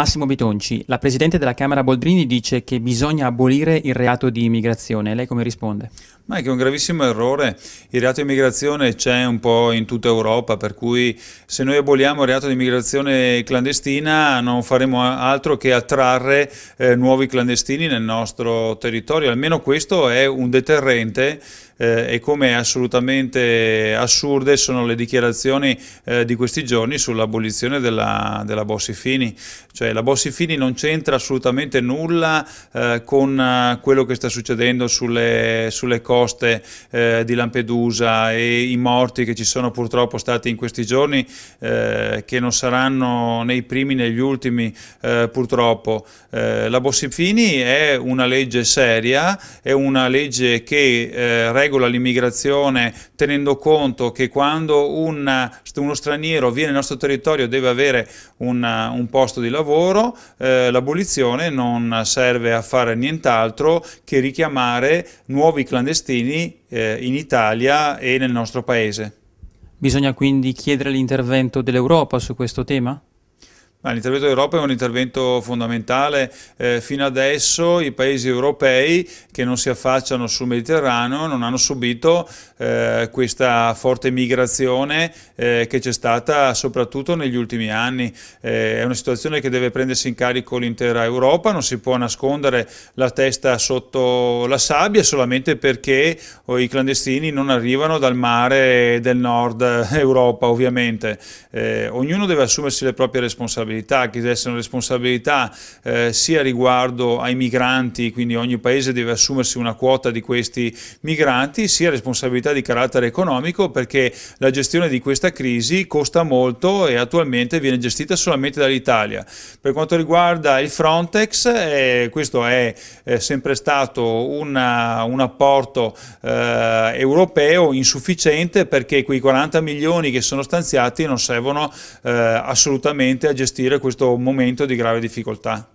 Massimo Bitonci, la Presidente della Camera Boldrini dice che bisogna abolire il reato di immigrazione. Lei come risponde? Ma è che è un gravissimo errore. Il reato di immigrazione c'è un po' in tutta Europa, per cui se noi aboliamo il reato di immigrazione clandestina non faremo altro che attrarre eh, nuovi clandestini nel nostro territorio. Almeno questo è un deterrente eh, e come assolutamente assurde sono le dichiarazioni eh, di questi giorni sull'abolizione della, della Bossi-Fini. Cioè la Bossi-Fini non c'entra assolutamente nulla eh, con eh, quello che sta succedendo sulle, sulle coste eh, di Lampedusa e i morti che ci sono purtroppo stati in questi giorni eh, che non saranno nei primi né negli ultimi purtroppo. la Bossi-Fini è una legge seria, è una legge che regola regola l'immigrazione tenendo conto che quando un, uno straniero viene nel nostro territorio deve avere un, un posto di lavoro, eh, l'abolizione non serve a fare nient'altro che richiamare nuovi clandestini eh, in Italia e nel nostro paese. Bisogna quindi chiedere l'intervento dell'Europa su questo tema? L'intervento d'Europa è un intervento fondamentale. Eh, fino adesso i paesi europei che non si affacciano sul Mediterraneo non hanno subito eh, questa forte migrazione eh, che c'è stata soprattutto negli ultimi anni. Eh, è una situazione che deve prendersi in carico l'intera Europa, non si può nascondere la testa sotto la sabbia solamente perché oh, i clandestini non arrivano dal mare del nord Europa ovviamente. Eh, ognuno deve assumersi le proprie responsabilità responsabilità, che una responsabilità eh, sia riguardo ai migranti, quindi ogni paese deve assumersi una quota di questi migranti, sia responsabilità di carattere economico perché la gestione di questa crisi costa molto e attualmente viene gestita solamente dall'Italia. Per quanto riguarda il Frontex, eh, questo è eh, sempre stato una, un apporto eh, europeo insufficiente perché quei 40 milioni che sono stanziati non servono eh, assolutamente a gestire gestire questo momento di grave difficoltà.